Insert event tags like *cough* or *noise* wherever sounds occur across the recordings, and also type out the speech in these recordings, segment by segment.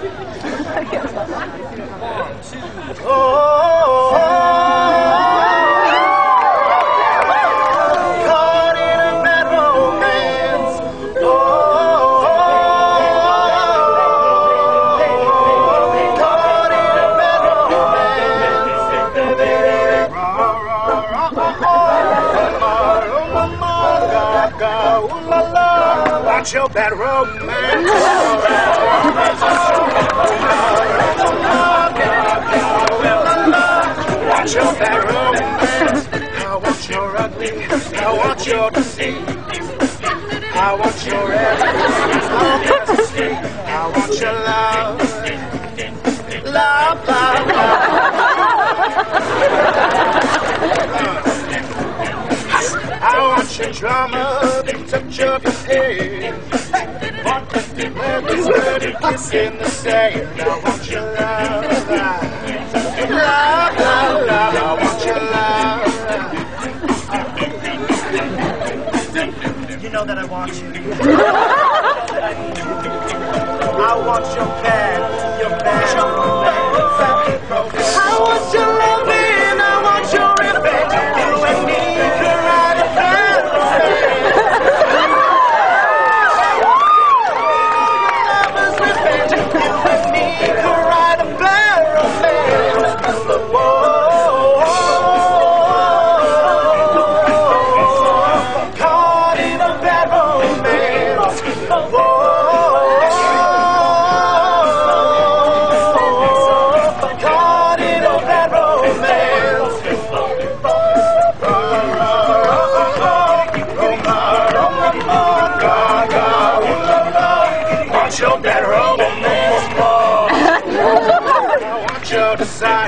Bad romance. Watch your bad romance. I want your. I want your everything. I want your love. Love, love, love. I want your drama, the touch of your head. Want the dirty, kiss in the sand. I want your love, know that I want you. I. *laughs* I want your bad,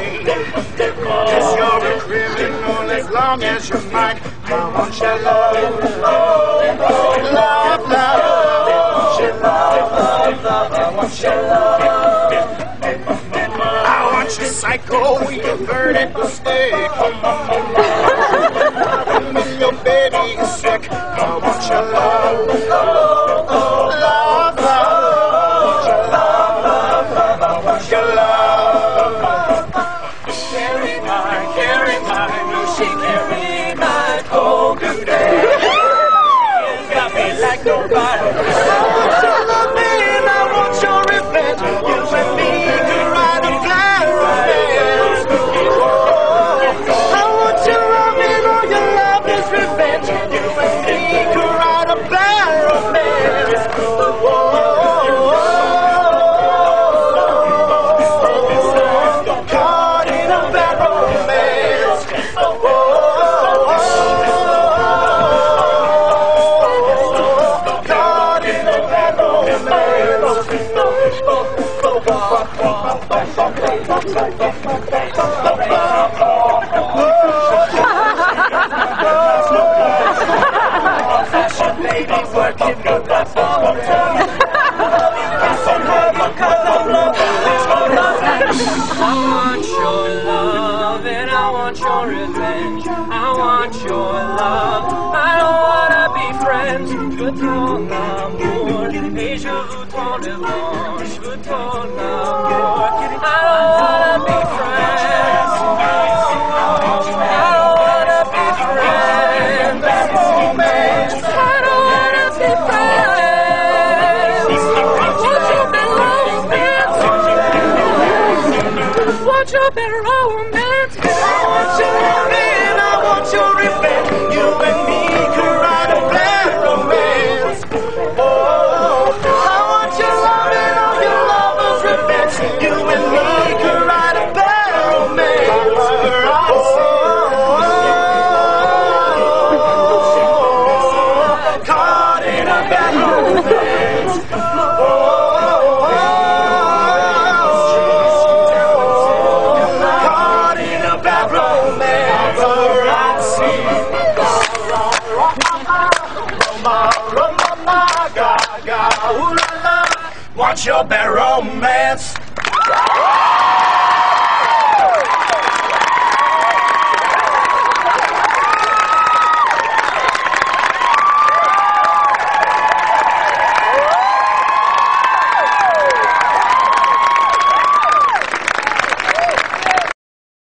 design. Cause you're a criminal as long as you're mine. I want your love. Love, love. I your love. I want your love. I want your psycho, bird and mistake. I want your love and I want your revenge. You and me Vai, vai, vai, vai. Want your better romance? I want your love and I want your revenge. You and me could ride a bad romance. Oh, I want your love and all your lovers' revenge. You and me could ride a bad romance. Oh, caught in a bad romance. Paparazzi. Want your bad romance?